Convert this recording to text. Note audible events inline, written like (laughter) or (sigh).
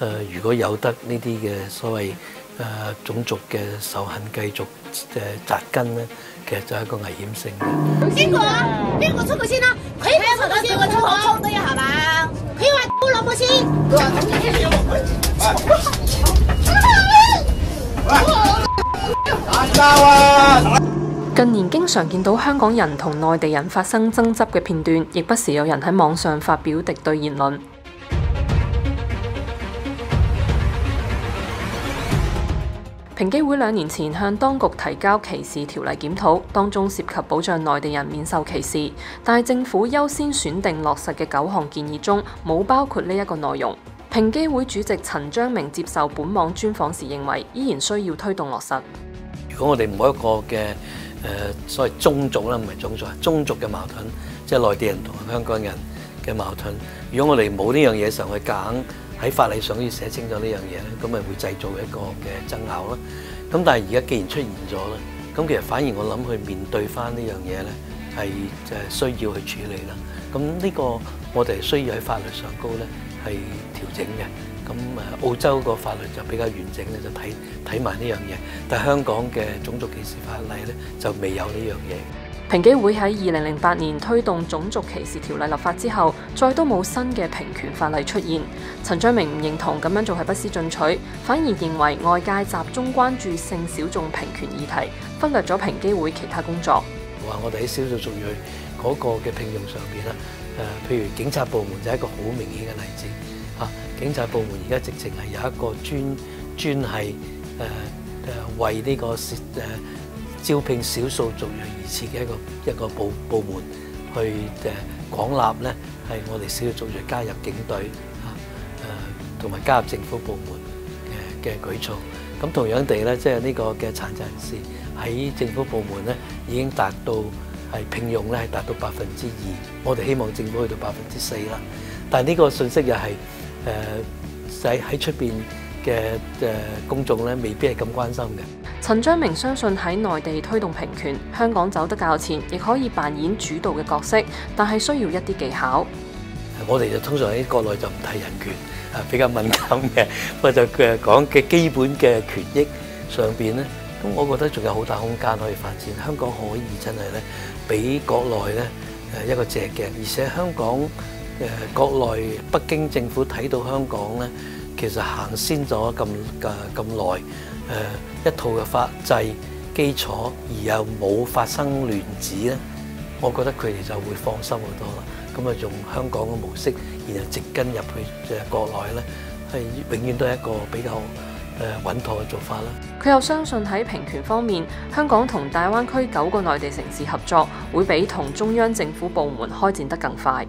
誒，如果有得呢啲嘅所謂誒種族嘅仇恨繼續誒扎根咧，其實就係一個危險性嘅。邊個啊？邊個出佢先啦？佢邊個出先？我出我出都要係嘛？佢話我老母先。近年經常見到香港人同內地人發生爭執嘅片段，亦不時有人喺網上發表敵對言論。平機會兩年前向當局提交歧視條例檢討，當中涉及保障內地人免受歧視，但係政府優先選定落實嘅九項建議中，冇包括呢一個內容。平機會主席陳章明接受本網專訪時認為，依然需要推動落實。如果我哋冇一個嘅誒所謂宗族啦，唔係宗族，宗族嘅矛盾，即係內地人同香港人嘅矛盾。如果我哋冇呢樣嘢上去夾硬喺法例上要寫清楚呢樣嘢咧，咁咪會製造一個嘅爭拗咯。咁但係而家既然出現咗咧，咁其實反而我諗去面對翻呢樣嘢咧，係誒需要去處理啦。咁呢個我哋需要喺法律上高咧係調整嘅。咁誒澳洲個法律就比較完整咧，就睇睇埋呢樣嘢。但係香港嘅種族歧視法例咧就未有呢樣嘢。平機會喺二零零八年推動種族歧視條例立法之後，再都冇新嘅平權法例出現。陳章明唔認同咁樣做係不思進取，反而認為外界集中關注性小眾平權議題，忽略咗平機會其他工作。話我哋喺少數族裔嗰個嘅聘用上邊啦，誒，譬如警察部門就係一個好明顯嘅例子。嚇，警察部門而家直情係有一個專專係誒誒為呢個誒。招聘少數族裔而設嘅一個一個部部門去誒廣納咧，係我哋少數族裔加入警隊嚇誒，同埋加入政府部門嘅嘅舉措。咁同樣地咧，即係呢個嘅殘疾人士喺政府部門咧已經達到係聘用咧係達到百分之二，我哋希望政府去到百分之四啦。但係呢個信息又係誒喺喺出邊嘅誒公眾咧，未必係咁關心嘅。陳章明相信喺內地推動平權，香港走得較前，亦可以扮演主導嘅角色，但係需要一啲技巧。我哋就通常喺國內就唔提人權，啊 (laughs) 比較敏感嘅，不過就誒講嘅基本嘅權益上边咧，咁我覺得仲有好大空間可以發展。香港可以真係咧，俾國內咧诶一個借鏡，而且香港誒國內北京政府睇到香港咧，其實行先咗咁嘅咁耐。誒一套嘅法制基礎，而又冇發生亂子咧，我覺得佢哋就會放心好多啦。咁啊，用香港嘅模式，然後直跟入去誒國內咧，係永遠都係一個比較誒穩妥嘅做法啦。佢又相信喺平權方面，香港同大灣區九個內地城市合作，會比同中央政府部門開展得更快。